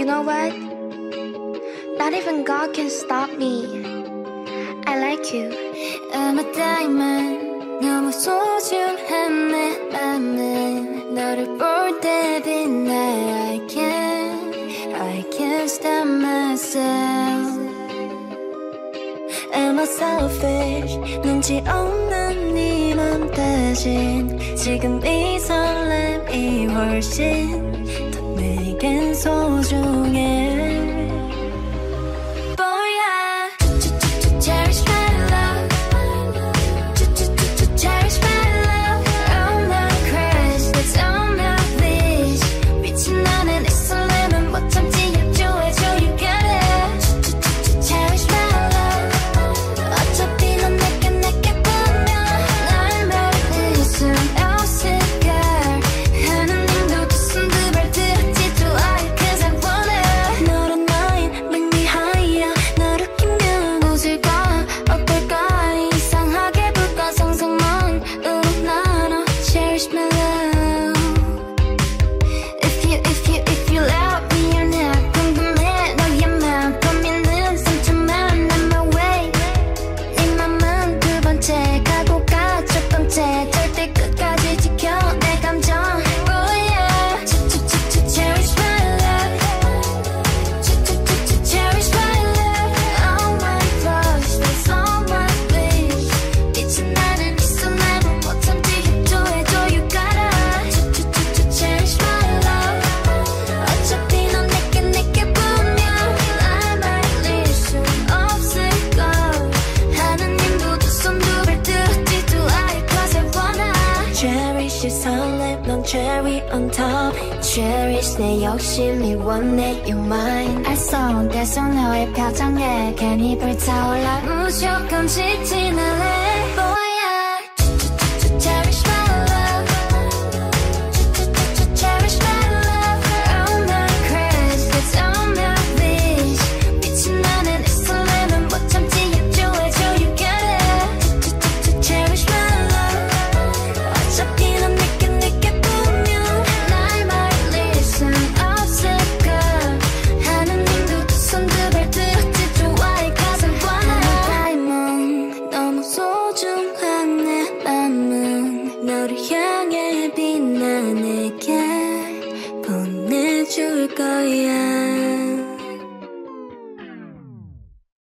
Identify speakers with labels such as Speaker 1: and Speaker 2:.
Speaker 1: You know what? Not even God can stop me. I like you.
Speaker 2: I'm a diamond. 너무 소중한 내 맘은 너를 볼때 빛나. I can't, I can't stop myself. Am I selfish. 눈치 없는 네맘 대신 지금 이 설렘이 훨씬. Making souls you nicht mehr 설렘 넌 cherry on top. Cherish 내 욕심이 원해 you mine. 알싸운 대성 너의 표정에 괜히 불타올라. 무조건 지지 go, yeah.